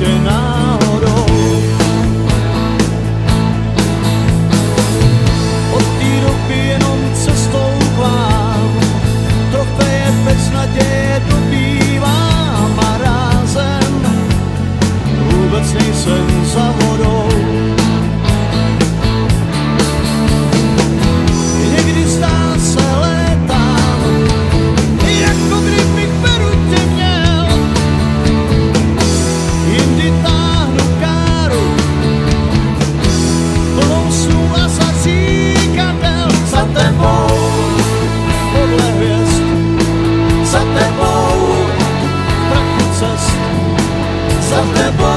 雪纳 of the book.